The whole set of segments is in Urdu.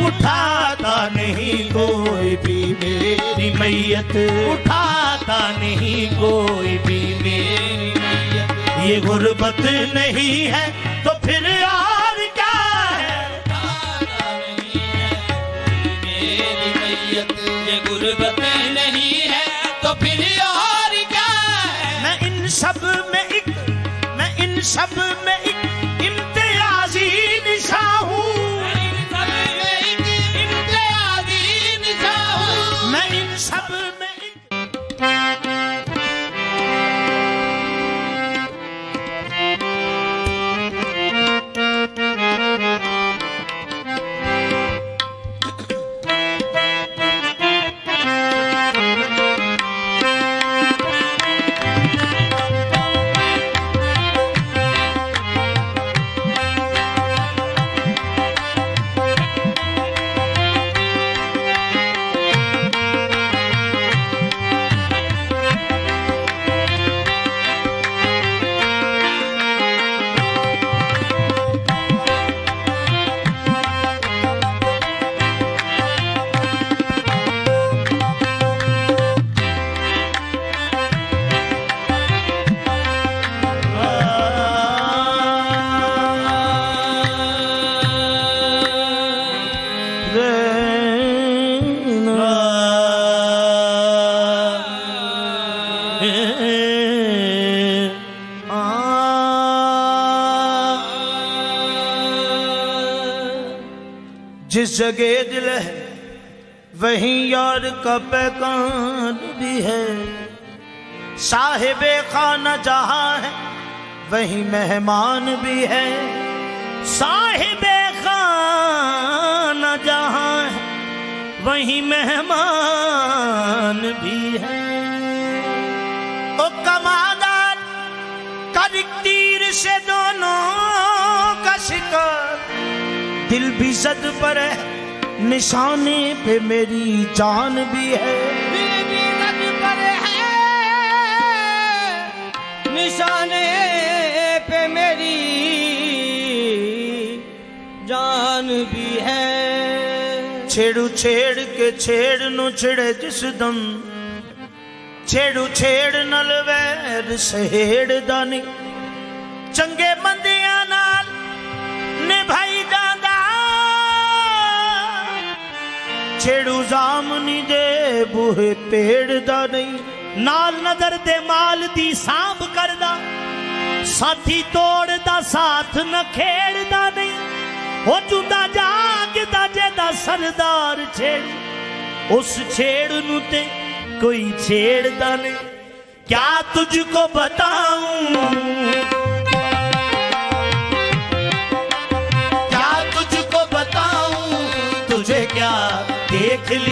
اٹھاتا نہیں کوئی بھی میری میت۔ اٹھاتا نہیں کوئی بھی میری میت۔ یہ غربت نہیں ہے تو پھر اور سب میں امتحان جس جگہ دل ہے، وہیں یار کا پیکان بھی ہے۔ صاحب خانہ جہاں ہے، وہیں مہمان بھی ہے۔ صاحب خانہ جہاں ہے، وہیں مہمان بھی ہے۔ او کمادار کرک تیر سے زد پر ہے نشانے پہ میری جان بھی ہے۔ نشانے پہ میری جان بھی ہے۔ چھیڑو چھیڑ کے چھیڑ نو چھڑے جس دم۔ چھیڑو چھیڑ نل ویر سہیڑ دانی۔ چنگے مندیاں نال نبھائی چھیڑو زامنی دے بوہے پیڑ دا نہیں نال نظر دے مال دی سانب کر دا ساتھی توڑ دا ساتھ نہ کھیڑ دا نہیں ہو چندہ جاگ دا جے دا سردار چھیڑ اس چھیڑ نو تے کوئی چھیڑ دا نہیں کیا تجھ کو بتاؤں کیا دیکھ لی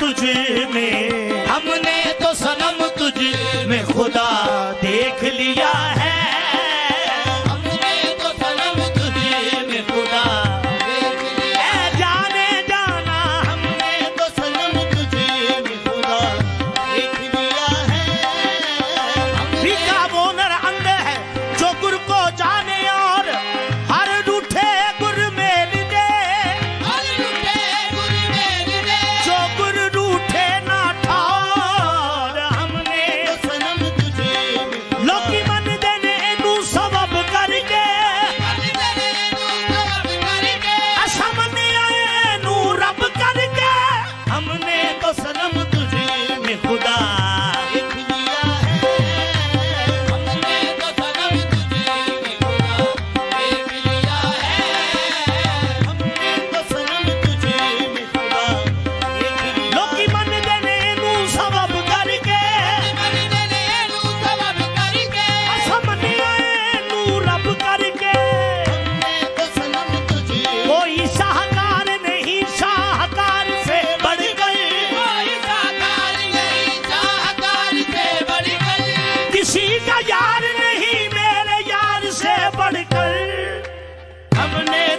تجھ میں ہم نے تو سنم تجھ میں خدا دیکھ لیا۔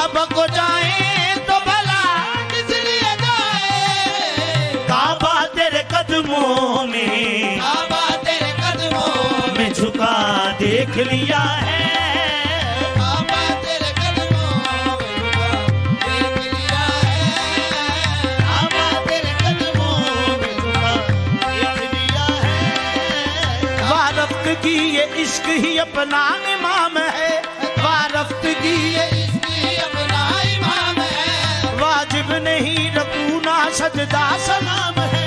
کعب کو جائیں تو بھلا کس لیے جائے کعبہ تیرے قدموں میں کعبہ تیرے قدموں میں جھکا دیکھ لیا ہے۔ کی یہ عشق ہی اپنا امام ہے۔ سجدہ سلام ہے۔